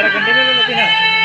Para contenerlo lo tiene.